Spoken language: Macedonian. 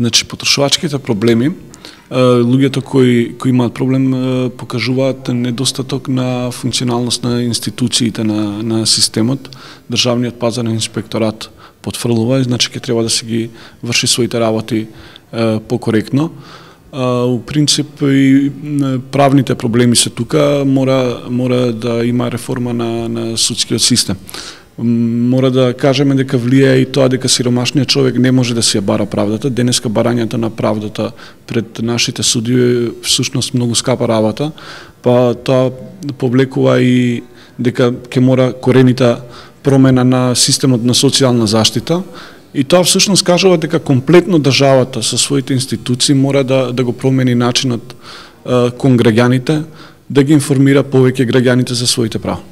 Значи, потрошувачките проблеми, луѓето кои, кои имаат проблем покажуваат недостаток на функционалност на институциите на, на системот. Државниот пазарен инспекторат потфрлува, значи ќе треба да се ги врши своите работи покоректно. У принцип и правните проблеми се тука, мора мора да има реформа на на судскиот систем мора да кажеме дека влијае и тоа дека сиромашниот човек не може да си ја бара правдата. Денеска барањето на правдата пред нашите суди е всушност многу скапа работа, па тоа повлекува и дека ќе мора корените промена на системот на социјална заштита, И тоа всушност кажува дека комплетно државата со своите институции мора да, да го промени начинот е, кон граѓаните, да ги информира повеќе граѓаните за своите права.